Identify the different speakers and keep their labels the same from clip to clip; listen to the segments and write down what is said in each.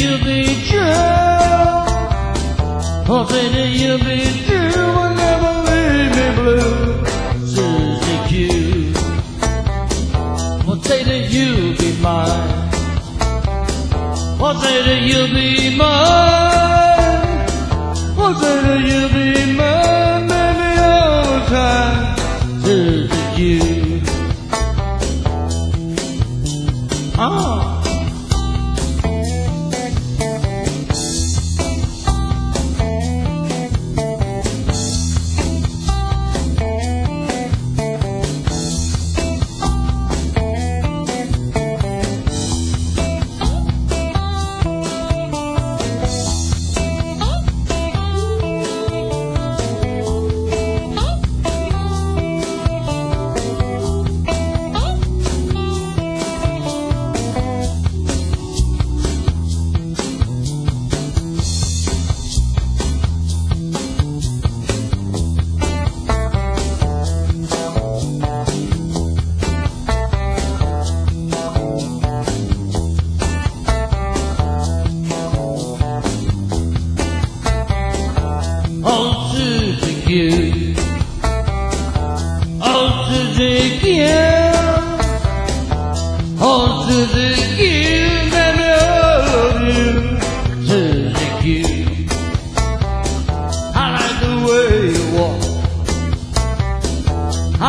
Speaker 1: say that you be true? What say that you be true? Will never leave me blue, Susie Q. What say that you'll be mine? What say that you'll be mine? What say that you'll be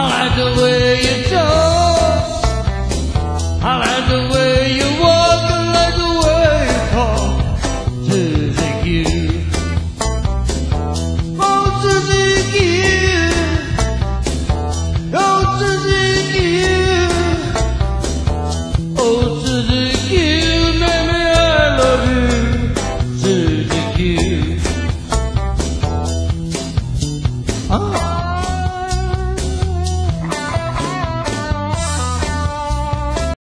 Speaker 1: I like the way you talk. I like the way you walk. I like the way you talk. Susie Q. Oh, Susie Q. Oh, Susie Q. Oh, Susie Q. Baby, I love you. Susie Q. Oh.